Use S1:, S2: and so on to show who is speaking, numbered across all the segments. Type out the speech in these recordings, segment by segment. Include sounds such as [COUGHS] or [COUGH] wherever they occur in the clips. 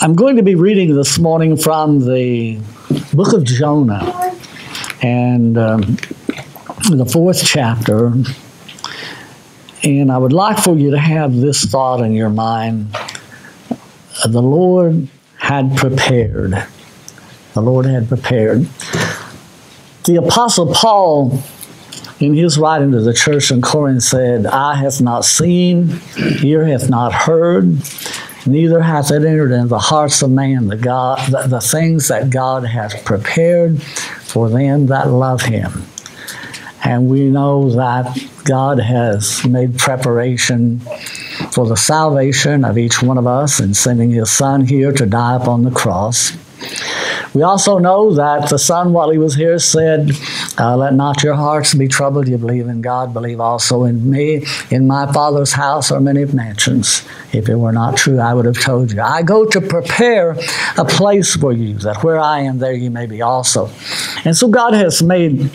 S1: I'm going to be reading this morning from the book of Jonah and um, the fourth chapter. And I would like for you to have this thought in your mind. The Lord had prepared. The Lord had prepared. The Apostle Paul, in his writing to the church in Corinth, said, Eye hath not seen, ear hath not heard, neither hath it entered into the hearts of man the, God, the, the things that God hath prepared for them that love him. And we know that God has made preparation for the salvation of each one of us in sending his Son here to die upon the cross. We also know that the Son, while he was here, said, uh, Let not your hearts be troubled. You believe in God, believe also in me. In my Father's house are many mansions. If it were not true, I would have told you. I go to prepare a place for you, that where I am, there you may be also. And so God has made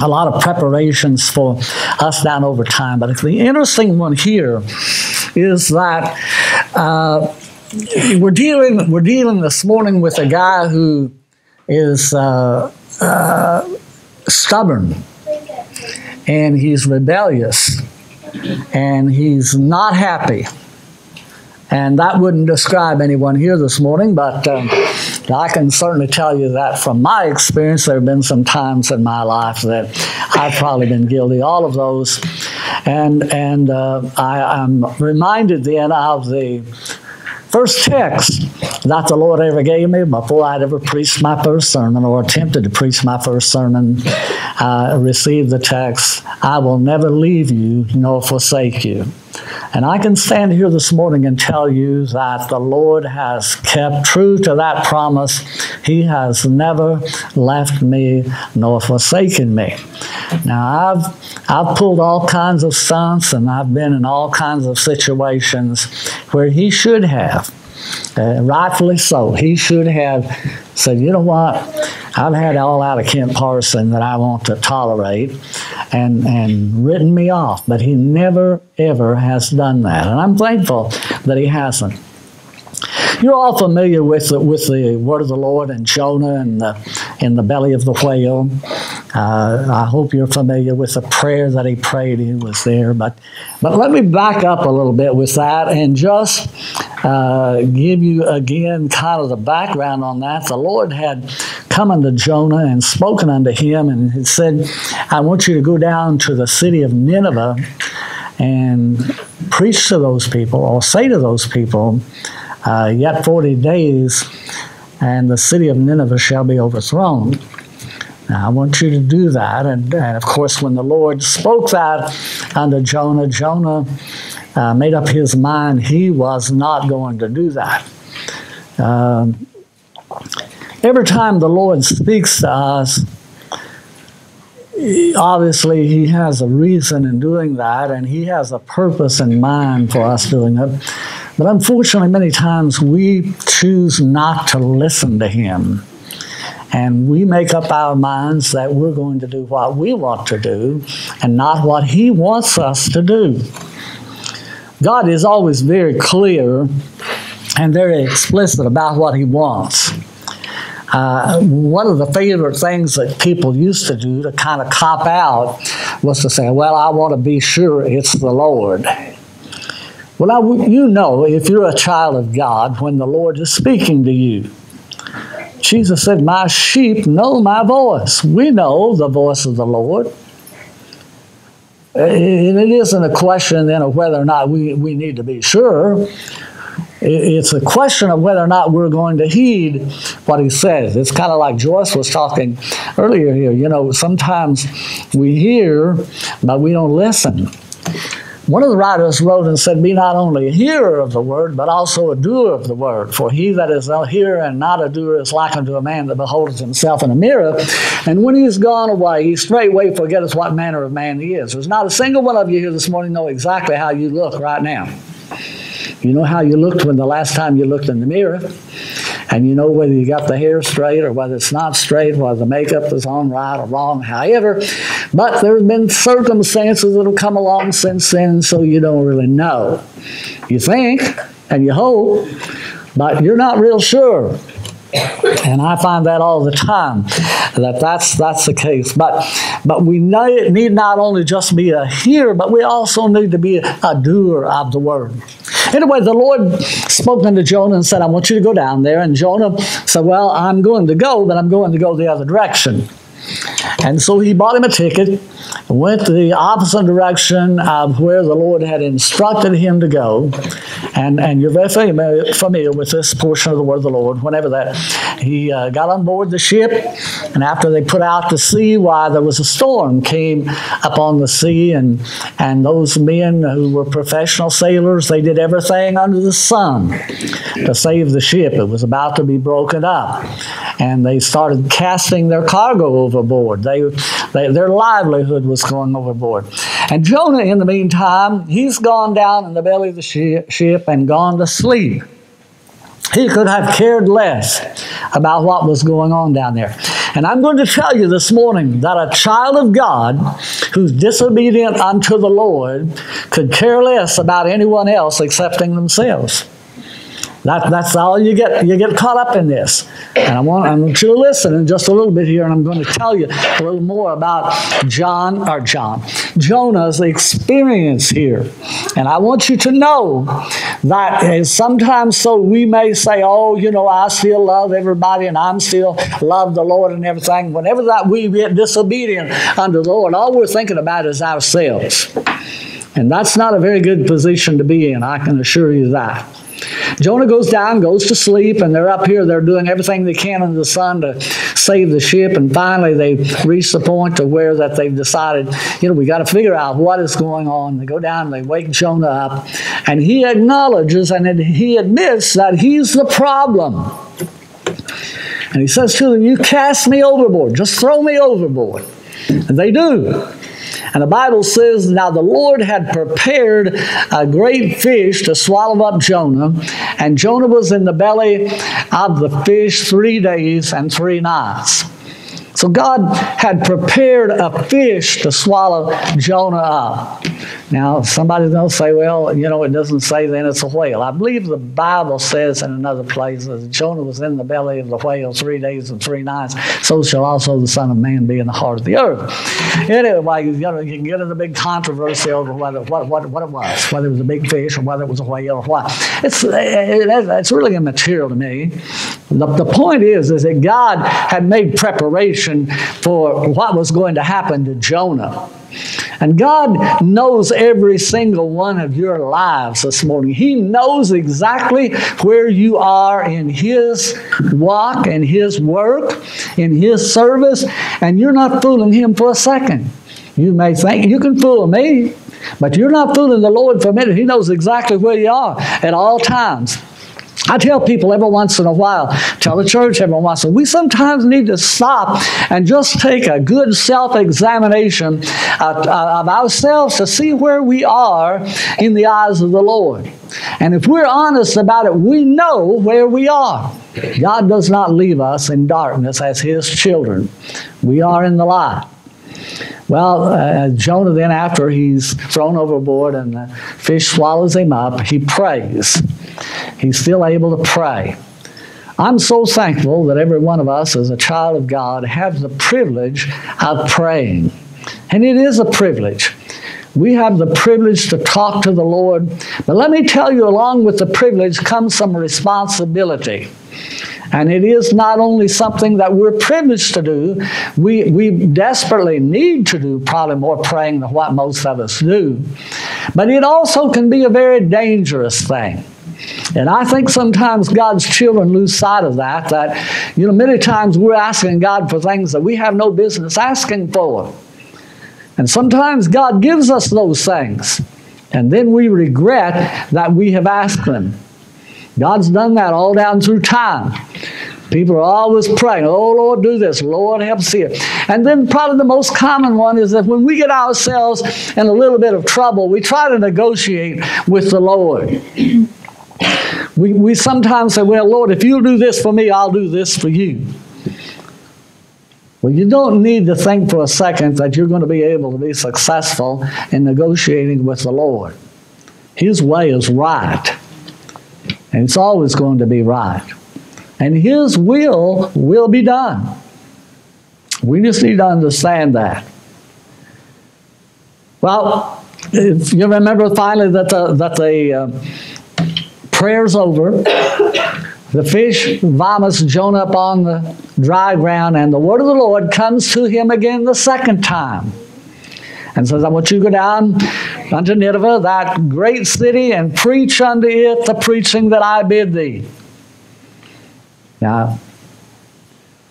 S1: a lot of preparations for us down over time. But the interesting one here is that. Uh, we're dealing we're dealing this morning with a guy who is uh, uh, stubborn. And he's rebellious. And he's not happy. And that wouldn't describe anyone here this morning but um, i can certainly tell you that from my experience there have been some times in my life that i've probably been guilty all of those. And and uh, I, i'm reminded then of the first text that the Lord ever gave me before I'd ever preached my first sermon or attempted to preach my first sermon. I received the text, I will never leave you nor forsake you. And I can stand here this morning and tell you that the Lord has kept true to that promise. He has never left me nor forsaken me. Now, I've, I've pulled all kinds of stunts and I've been in all kinds of situations where He should have. Uh, rightfully so. He should have said, you know what? I've had all out of Kent Parson that I want to tolerate and, and written me off. But he never, ever has done that. And I'm thankful that he hasn't. You're all familiar with the, with the word of the Lord and Jonah and the, in the belly of the whale. Uh, I hope you're familiar with the prayer that he prayed. He was there, but but let me back up a little bit with that and just uh, give you again kind of the background on that. The Lord had come unto Jonah and spoken unto him and had said, "I want you to go down to the city of Nineveh and preach to those people, or say to those people." Uh, yet 40 days, and the city of Nineveh shall be overthrown. Now, I want you to do that. And, and of course, when the Lord spoke that unto Jonah, Jonah uh, made up his mind he was not going to do that. Um, every time the Lord speaks to us, obviously he has a reason in doing that and he has a purpose in mind for us doing it. But unfortunately, many times we choose not to listen to him. And we make up our minds that we're going to do what we want to do and not what he wants us to do. God is always very clear and very explicit about what he wants. Uh, one of the favorite things that people used to do to kind of cop out was to say, Well, I want to be sure it's the Lord. Well, you know, if you're a child of God, when the Lord is speaking to you, Jesus said, My sheep know my voice. We know the voice of the Lord. And it isn't a question then of whether or not we, we need to be sure. It's a question of whether or not we're going to heed what he says. It's kind of like Joyce was talking earlier here. You know, sometimes we hear, but we don't listen. One of the writers wrote and said, Be not only a hearer of the word, but also a doer of the word. For he that is a hearer and not a doer is like unto a man that beholdeth himself in a mirror. And when he is gone away, he straightway forgetteth what manner of man he is. There's not a single one of you here this morning know exactly how you look right now. You know how you looked when the last time you looked in the mirror and you know whether you got the hair straight or whether it's not straight, whether the makeup is on right or wrong, however. But there's been circumstances that have come along since then, so you don't really know. You think and you hope, but you're not real sure. And I find that all the time that that's that's the case. But but we need not only just be a hearer, but we also need to be a doer of the word. Anyway, the Lord spoke unto Jonah and said, I want you to go down there. And Jonah said, Well, I'm going to go, but I'm going to go the other direction. And so he bought him a ticket, went the opposite direction of where the Lord had instructed him to go. And, and you're very familiar, familiar with this portion of the word of the Lord. Whenever that he uh, got on board the ship, and after they put out to sea, why there was a storm came upon the sea, and and those men who were professional sailors, they did everything under the sun to save the ship. It was about to be broken up, and they started casting their cargo overboard. They, they their livelihood was going overboard, and Jonah, in the meantime, he's gone down in the belly of the ship and gone to sleep. He could have cared less about what was going on down there. And I'm going to tell you this morning that a child of God who's disobedient unto the Lord could care less about anyone else excepting themselves. That, that's all you get. You get caught up in this. And I want, I want you to listen in just a little bit here, and I'm going to tell you a little more about John, or John, Jonah's experience here. And I want you to know that sometimes so we may say, oh, you know, I still love everybody and I'm still love the Lord and everything. Whenever that we get disobedient unto the Lord, all we're thinking about is ourselves. And that's not a very good position to be in, I can assure you that. Jonah goes down, goes to sleep, and they're up here. They're doing everything they can under the sun to save the ship. And finally, they reach the point to where that they've decided, you know, we got to figure out what is going on. They go down, they wake Jonah up, and he acknowledges and he admits that he's the problem. And he says to them, You cast me overboard, just throw me overboard. And they do. And the Bible says, Now the Lord had prepared a great fish to swallow up Jonah, and Jonah was in the belly of the fish three days and three nights. So God had prepared a fish to swallow Jonah up. Now, somebody's going to say, well, you know, it doesn't say then it's a whale. I believe the Bible says in another place that Jonah was in the belly of the whale three days and three nights. So shall also the Son of Man be in the heart of the earth. Anyway, you, know, you can get into a big controversy over whether what, what, what it was, whether it was a big fish or whether it was a whale or what. It's, it, it's really immaterial to me. The, the point is, is that God had made preparation for what was going to happen to Jonah. And God knows every single one of your lives this morning. He knows exactly where you are in His walk and His work, in His service, and you're not fooling Him for a second. You may think you can fool me, but you're not fooling the Lord for a minute. He knows exactly where you are at all times. I tell people every once in a while, tell the church every once in a while, we sometimes need to stop and just take a good self examination of, uh, uh, of ourselves to see where we are in the eyes of the Lord. And if we're honest about it, we know where we are. God does not leave us in darkness as His children, we are in the light. Well, uh, Jonah, then, after he's thrown overboard and the fish swallows him up, he prays. He's still able to pray. I'm so thankful that every one of us, as a child of God, have the privilege of praying. And it is a privilege. We have the privilege to talk to the Lord. But let me tell you, along with the privilege comes some responsibility. And it is not only something that we're privileged to do, we, we desperately need to do probably more praying than what most of us do. But it also can be a very dangerous thing. And I think sometimes God's children lose sight of that, that, you know, many times we're asking God for things that we have no business asking for. And sometimes God gives us those things, and then we regret that we have asked them. God's done that all down through time. People are always praying, oh Lord, do this, Lord, help us here. And then probably the most common one is that when we get ourselves in a little bit of trouble, we try to negotiate with the Lord. We, we sometimes say, well, Lord, if you'll do this for me, I'll do this for you. Well, you don't need to think for a second that you're going to be able to be successful in negotiating with the Lord. His way is right. And it's always going to be right. And His will will be done. We just need to understand that. Well, if you remember finally that the, that the uh, prayer's over, [COUGHS] the fish vomits Jonah upon the dry ground, and the word of the Lord comes to him again the second time and says, I want you to go down unto Nineveh, that great city, and preach unto it the preaching that I bid thee. Now,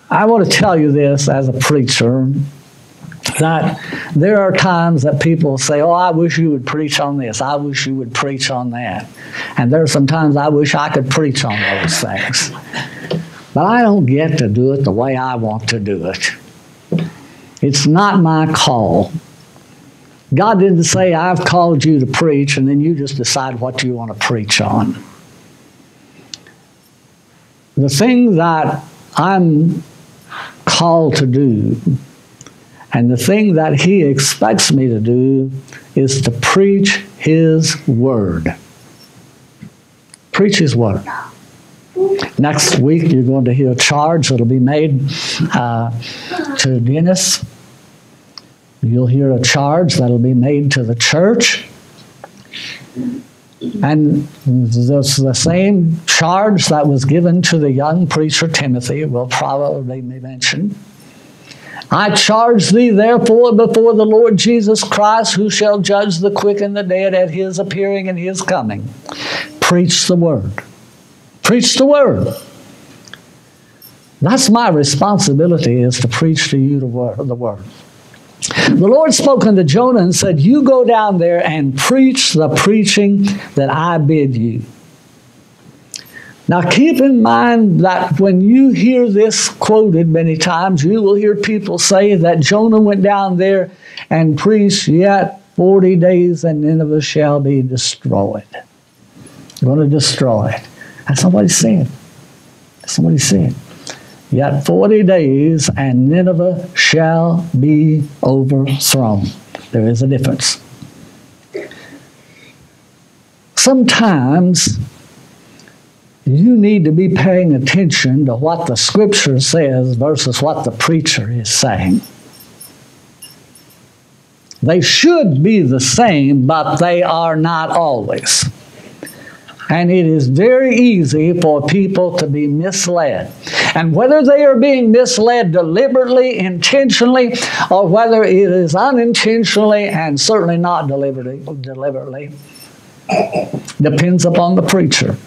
S1: I want to tell you this as a preacher that there are times that people say, Oh, I wish you would preach on this. I wish you would preach on that. And there are some times I wish I could preach on those things. But I don't get to do it the way I want to do it. It's not my call. God didn't say, I've called you to preach, and then you just decide what you want to preach on. The thing that I'm called to do, and the thing that He expects me to do, is to preach His Word. Preach His Word. Next week, you're going to hear a charge that'll be made uh, to Dennis You'll hear a charge that'll be made to the church. And the, same charge that was given to the young preacher Timothy will probably be mentioned. I charge thee, therefore, before the Lord Jesus Christ, who shall judge the quick and the dead at his appearing and his coming. Preach the word. Preach the word. That's my responsibility is to preach to you the word. The Lord spoke unto Jonah and said, You go down there and preach the preaching that I bid you. Now, keep in mind that when you hear this quoted many times, you will hear people say that Jonah went down there and preached, Yet 40 days and Nineveh shall be destroyed. Going to destroy it. That's not what he's saying. That's what he's saying. Yet 40 days and Nineveh shall be overthrown. There is a difference. Sometimes you need to be paying attention to what the scripture says versus what the preacher is saying. They should be the same, but they are not always. And it is very easy for people to be misled. And whether they are being misled deliberately, intentionally, or whether it is unintentionally and certainly not deliberately, deliberately depends upon the preacher.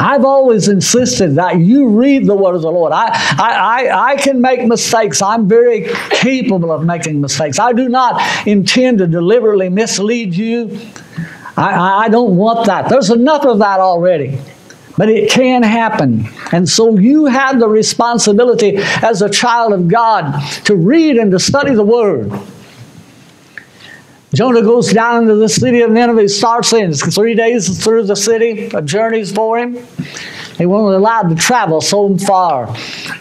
S1: I've always insisted that you read the word of the Lord. I, I, I, I, can make mistakes. I'm very capable of making mistakes. I do not intend to deliberately mislead you. I, I don't want that. There's enough of that already. But it can happen. And so you have the responsibility as a child of God to read and to study the Word. Jonah goes down into the city of Nineveh. Starts in. Three days through the city of journeys for him. He wasn't allowed to travel so far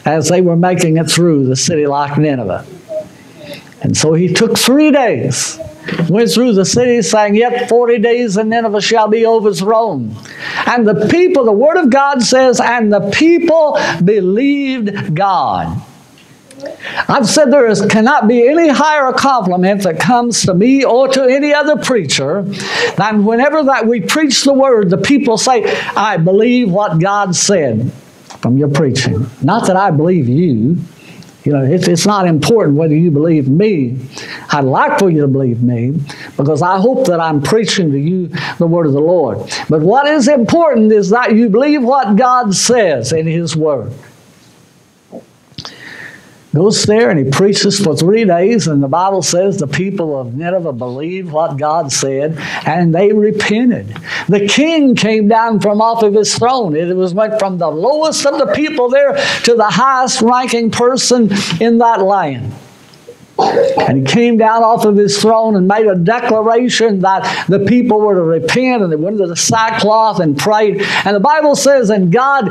S1: as they were making it through the city like Nineveh. And so he took three days went through the city saying, Yet 40 days and Nineveh shall be overthrown. And the people, the Word of God says, and the people believed God. I've said there is, cannot be any higher compliment that comes to me or to any other preacher than whenever that we preach the word, the people say, I believe what God said from your preaching. Not that I believe you, you know, it's, it's not important whether you believe me. I'd like for you to believe me because I hope that I'm preaching to you the word of the Lord. But what is important is that you believe what God says in His word goes there and he preaches for three days, and the Bible says the people of Nineveh believed what God said, and they repented. The king came down from off of his throne. It was went from the lowest of the people there to the highest ranking person in that land. And he came down off of his throne and made a declaration that the people were to repent and they went into the sackcloth and prayed. And the Bible says, and God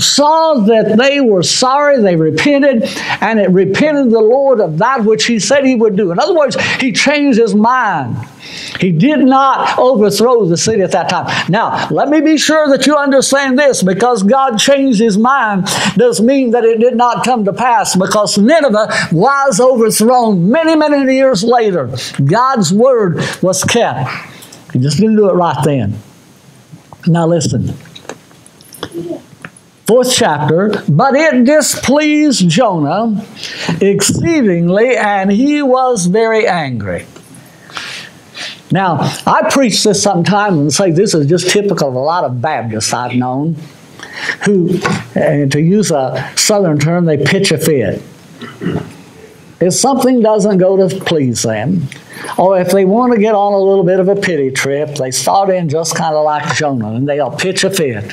S1: saw that they were sorry, they repented, and it repented the Lord of that which he said he would do. In other words, he changed his mind. He did not overthrow the city at that time. Now, let me be sure that you understand this because God changed his mind does mean that it did not come to pass because Nineveh was overthrown many, many years later. God's word was kept. He just didn't do it right then. Now, listen. Fourth chapter, but it displeased Jonah exceedingly, and he was very angry. Now, I preach this sometimes and say this is just typical of a lot of Baptists I've known who, and to use a southern term, they pitch a fit. If something doesn't go to please them, or if they want to get on a little bit of a pity trip, they start in just kind of like Jonah and they'll pitch a fit.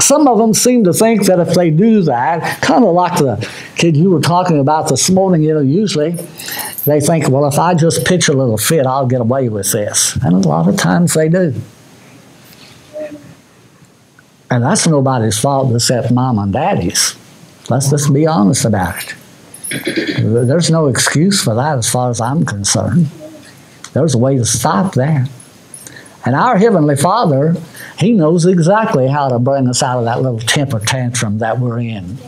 S1: Some of them seem to think that if they do that, kind of like the kid you were talking about this morning, you know, usually they think, well, if I just pitch a little fit, I'll get away with this. And a lot of times they do. And that's nobody's fault except mom and daddy's. Let's just be honest about it. There's no excuse for that as far as I'm concerned. There's a way to stop that. And our Heavenly Father, He knows exactly how to bring us out of that little temper tantrum that we're in.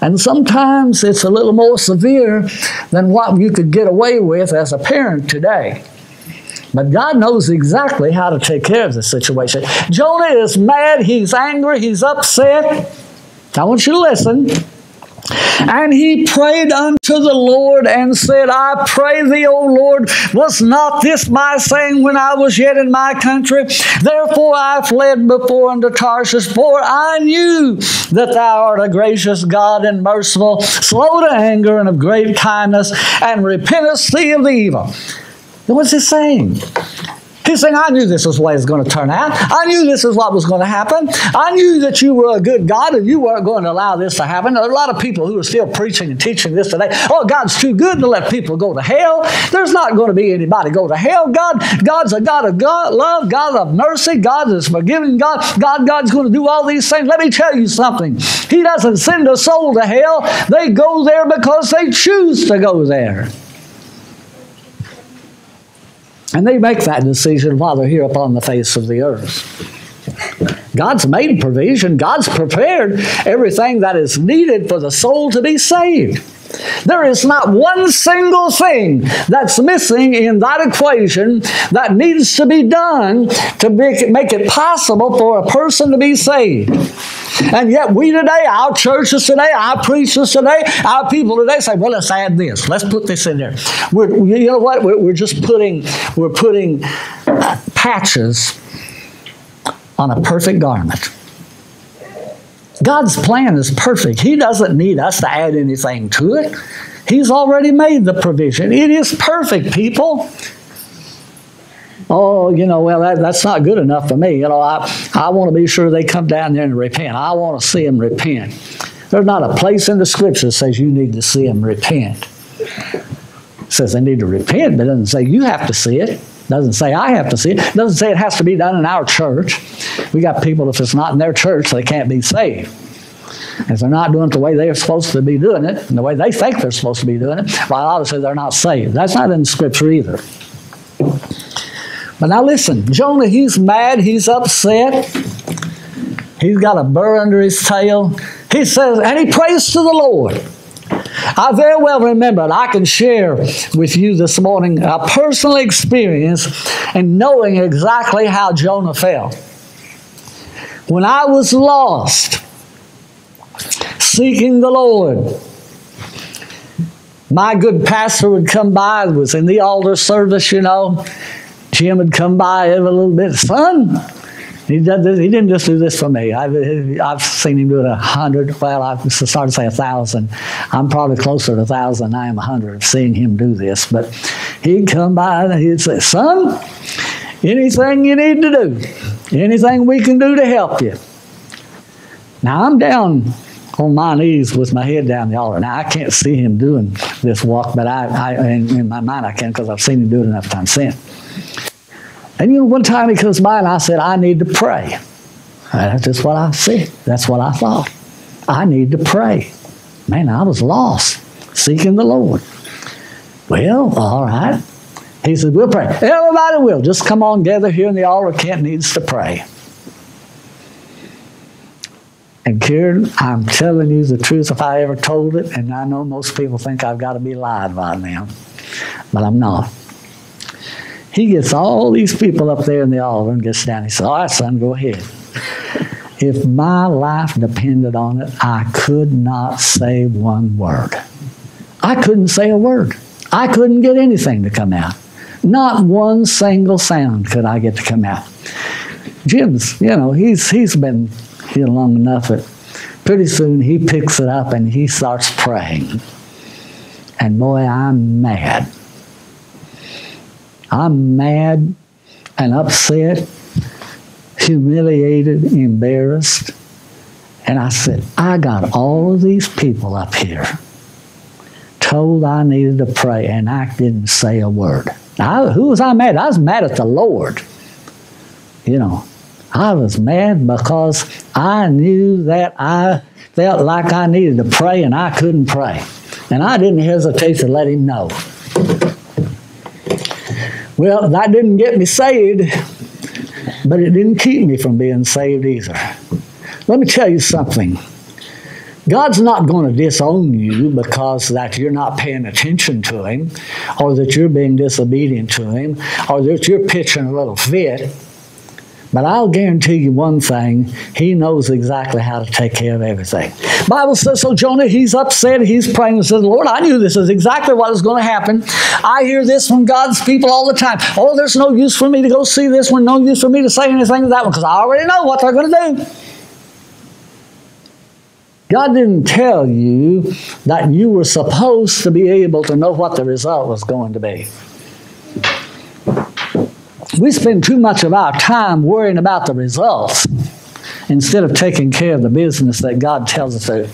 S1: And sometimes it's a little more severe than what you could get away with as a parent today. But God knows exactly how to take care of the situation. Jonah is mad, he's angry, he's upset. I want you to listen. And he prayed unto the Lord and said, I pray thee, O Lord, was not this my saying when I was yet in my country? Therefore I fled before unto Tarshish, for I knew that thou art a gracious God and merciful, slow to anger and of great kindness, and repentest thee of the evil. What's he saying? He's saying, I knew this was it was going to turn out. I knew this is what was going to happen. I knew that you were a good God and you weren't going to allow this to happen. There are a lot of people who are still preaching and teaching this today. Oh, God's too good to let people go to hell. There's not going to be anybody go to hell. God, God's a God of God, love, God of mercy. God is forgiving God. God, God's going to do all these things. Let me tell you something. He doesn't send a soul to hell. They go there because they choose to go there. And they make that decision while they're here upon the face of the earth. God's made provision, God's prepared everything that is needed for the soul to be saved. There is not one single thing that's missing in that equation that needs to be done to make, it possible for a person to be saved. And yet, we today, our churches today, our preachers today, our people today say, "Well, let's add this. Let's put this in there." We're, you know what? We're, we're just putting we're putting uh, patches on a perfect garment. God's plan is perfect. He doesn't need us to add anything to it. He's already made the provision. It is perfect, people. Oh, you know, well, that, that's not good enough for me. You know, I, I want to be sure they come down there and repent. I want to see them repent. There's not a place in the scripture that says you need to see them repent. It says they need to repent, but it doesn't say you have to see it. doesn't say I have to see it. it. Doesn't say it has to be done in our church. We got people, if it's not in their church, they can't be saved. If they're not doing it the way they're supposed to be doing it, and the way they think they're supposed to be doing it, well, obviously they're not saved. That's not in the scripture either. But now listen, Jonah, he's mad, he's upset. He's got a burr under his tail. He says, and he prays to the Lord. I very well remember, and I can share with you this morning a personal experience in knowing exactly how Jonah felt. When I was lost, seeking the Lord, my good pastor would come by, was in the altar service, you know, Jim would come by every little bit. Son, he, did he didn't just do this for me. I've, I've seen him do it a hundred. Well, I've started to say a thousand. I'm probably closer to a thousand than I am a hundred of seeing him do this. But he'd come by and he'd say, Son, anything you need to do, anything we can do to help you. Now I'm down on my knees with my head down the altar. Now I can't see him doing this walk, but I, I in, in my mind I can because I've seen him do it enough times since. And you know, one time he comes by and I said, I need to pray. And That's just what I said. That's what I thought. I need to pray. Man, I was lost, seeking the Lord. Well, all right. He said, We'll pray. Everybody will. Just come on, gather here in the altar. Kent needs to pray. And Karen, I'm telling you the truth if I ever told it, and I know most people think I've got to be lying right now, but I'm not. He gets all these people up there in the altar and gets down. He says, All right, son, go ahead. If my life depended on it, I could not say one word. I couldn't say a word. I couldn't get anything to come out. Not one single sound could I get to come out. Jim's, you know, he's he's been here long enough that pretty soon he picks it up and he starts praying. And boy, I'm mad. I'm mad and upset, humiliated, embarrassed. And I said, I got all of these people up here told I needed to pray, and I didn't say a word. Now, who was I mad? I was mad at the Lord. You know, I was mad because I knew that I felt like I needed to pray and I couldn't pray. And I didn't hesitate to let him know. Well, that didn't get me saved, but it didn't keep me from being saved either. Let me tell you something. God's not going to disown you because that you're not paying attention to Him, or that you're being disobedient to Him, or that you're pitching a little fit. But I'll guarantee you one thing, he knows exactly how to take care of everything. Bible says so Jonah, he's upset, he's praying and says, Lord, I knew this is exactly what was going to happen. I hear this from God's people all the time. Oh, there's no use for me to go see this one, no use for me to say anything to that one, because I already know what they're going to do. God didn't tell you that you were supposed to be able to know what the result was going to be. We spend too much of our time worrying about the results instead of taking care of the business that God tells us to.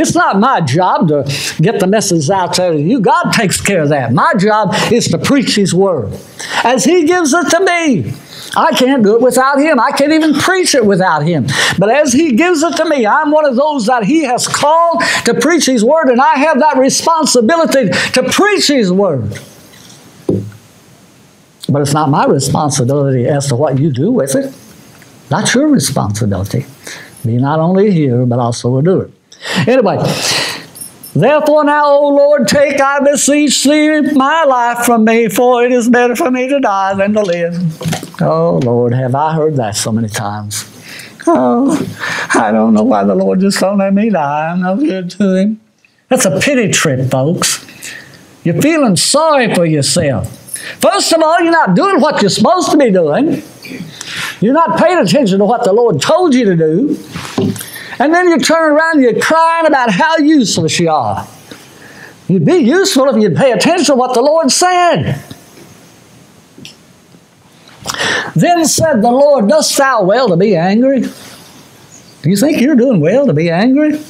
S1: It's not my job to get the message out to you. God takes care of that. My job is to preach His Word as He gives it to me. I can't do it without Him. I can't even preach it without Him. But as He gives it to me, I'm one of those that He has called to preach His Word, and I have that responsibility to preach His Word. But it's not my responsibility as to what you do with it. That's your responsibility. Be not only here, but also a doer. Anyway, therefore now, O Lord, take, I beseech thee, my life from me, for it is better for me to die than to live. Oh, Lord, have I heard that so many times. Oh, I don't know why the Lord just don't let me die. I'm no good to him. That's a pity trip, folks. You're feeling sorry for yourself. First of all, you're not doing what you're supposed to be doing. You're not paying attention to what the Lord told you to do. And then you turn around and you're crying about how useless you are. You'd be useful if you'd pay attention to what the Lord said. Then said the Lord, Dost thou well to be angry? Do you think you're doing well to be angry?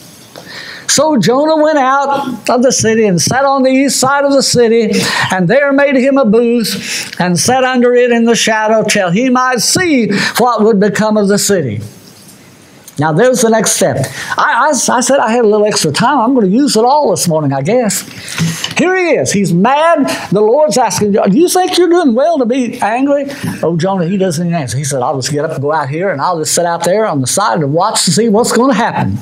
S1: So Jonah went out of the city and sat on the east side of the city, and there made him a booth and sat under it in the shadow till he might see what would become of the city. Now, there's the next step. I, I, I, said I had a little extra time. I'm going to use it all this morning, I guess. Here he is. He's mad. The Lord's asking, Do you think you're doing well to be angry? Oh, Jonah, he doesn't answer. He said, I'll just get up and go out here and I'll just sit out there on the side and watch to see what's going to happen.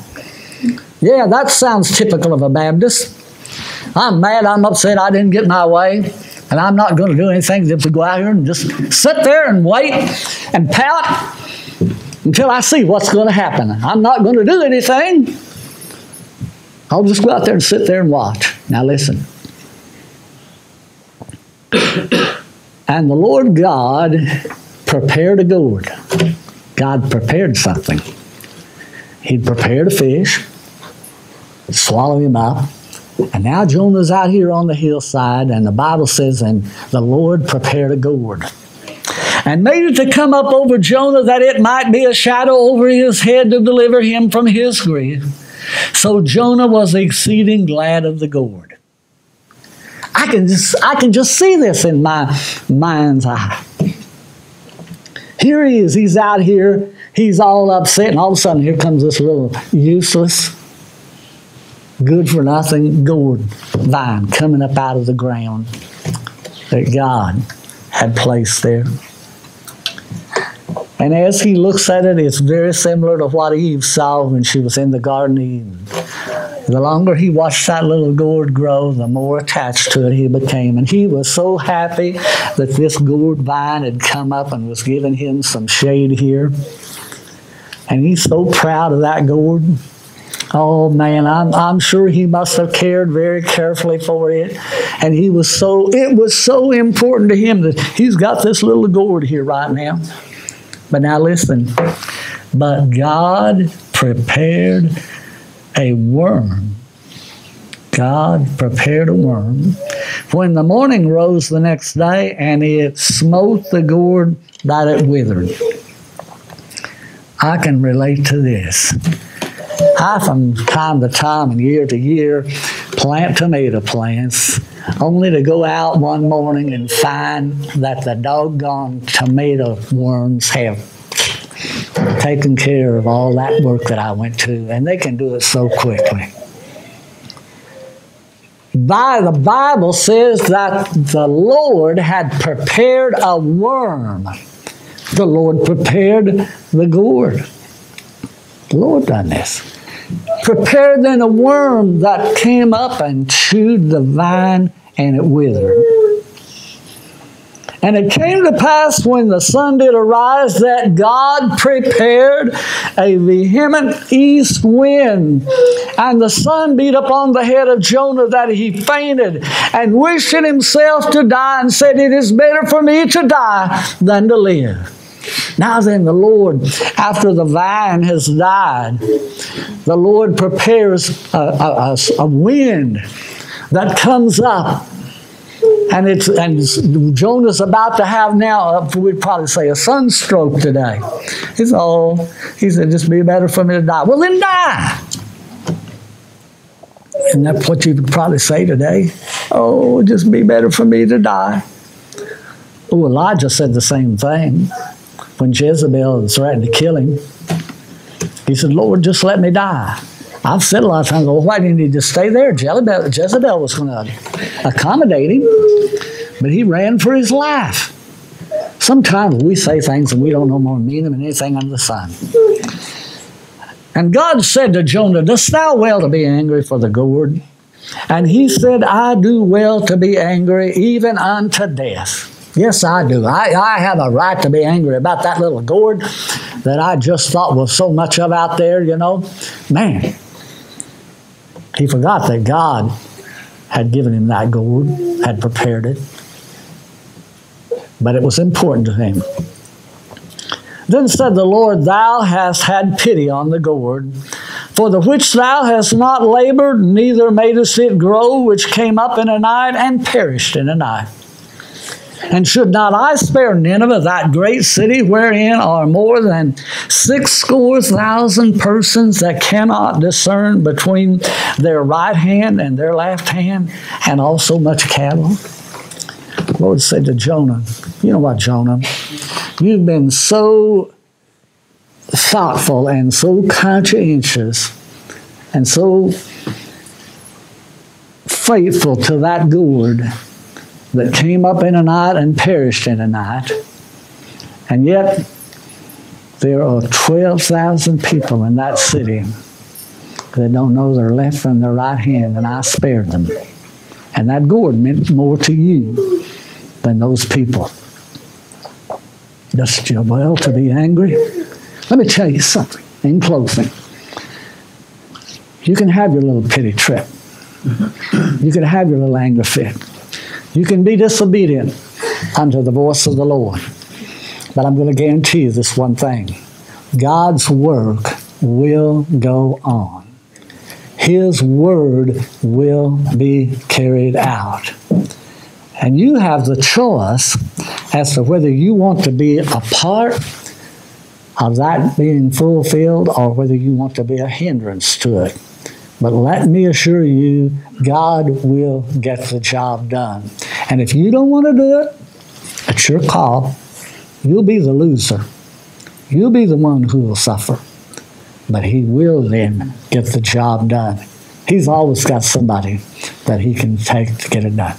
S1: Yeah, that sounds typical of a Baptist. I'm mad, I'm upset, I didn't get my way, and I'm not going to do anything except to go out here and just sit there and wait and pout until I see what's going to happen. I'm not going to do anything. I'll just go out there and sit there and watch. Now listen. [COUGHS] and the Lord God prepared a gourd. God prepared something. He'd prepared a fish swallow him up. And now Jonah's out here on the hillside, and the Bible says, and the Lord prepared a gourd and made it to come up over Jonah that it might be a shadow over his head to deliver him from his grief. So Jonah was exceeding glad of the gourd. I can just I can just see this in my mind's eye. Here he is, he's out here, he's all upset, and all of a sudden here comes this little useless good for nothing gourd vine coming up out of the ground that God had placed there. And as he looks at it, it's very similar to what Eve saw when she was in the Garden of Eden. The longer he watched that little gourd grow, the more attached to it he became. And he was so happy that this gourd vine had come up and was giving him some shade here. And he's so proud of that gourd. Oh man, I'm, I'm sure he must have cared very carefully for it. And he was so, it was so important to him that he's got this little gourd here right now. But now listen. But God prepared a worm. God prepared a worm. When the morning rose the next day, and it smote the gourd that it withered. I can relate to this. I, from time to time and year to year, plant tomato plants, only to go out one morning and find that the doggone tomato worms have taken care of all that work that I went to, and they can do it so quickly. By the Bible says that the Lord had prepared a worm. The Lord prepared the gourd. The Lord done this. Prepared then a worm that came up and chewed the vine and it withered. And it came to pass when the sun did arise that God prepared a vehement east wind. And the sun beat upon the head of Jonah that he fainted and wished himself to die and said, It is better for me to die than to live. Now then, the Lord, after the vine has died, the Lord prepares a, a, a wind that comes up and it's and Jonah's about to have now uh, we'd probably say a sunstroke today. He's all he said, just be better for me to die. Well then die. And that's what you would probably say today. Oh, just be better for me to die. Oh, Elijah said the same thing when Jezebel threatened to kill him. He said, Lord, just let me die. I've said a lot of times, well, why didn't he just stay there? Jezebel, Jezebel was going to accommodate him, but he ran for his life. Sometimes we say things and we don't know more mean them than anything under the sun. And God said to Jonah, Dost thou well to be angry for the gourd? And he said, I do well to be angry, even unto death. Yes, I do. I, I have a right to be angry about that little gourd that I just thought was so much of out there, you know. Man, he forgot that God had given him that gourd, had prepared it. But it was important to him. Then said the Lord, Thou hast had pity on the gourd, for the which thou hast not labored, neither madest it grow, which came up in a night and perished in a night. And should not I spare Nineveh, that great city wherein are more than six score thousand persons that cannot discern between their right hand and their left hand, and also much cattle? The Lord said to Jonah, You know what, Jonah? You've been so thoughtful and so conscientious and so faithful to that gourd that came up in a night and perished in a night. And yet, there are 12,000 people in that city that don't know their left from their right hand, and I spared them. And that gourd meant more to you than those people. Does you well to be angry? Let me tell you something in closing. You can have your little pity trip. You can have your little anger fit. You can be disobedient unto the voice of the Lord. But I'm going to guarantee you this one thing God's work will go on, His word will be carried out. And you have the choice as to whether you want to be a part of that being fulfilled or whether you want to be a hindrance to it. But let me assure you, God will get the job done. And if you don't want to do it, it's your call. You'll be the loser. You'll be the one who will suffer. But He will then get the job done. He's always got somebody that He can take to get it done.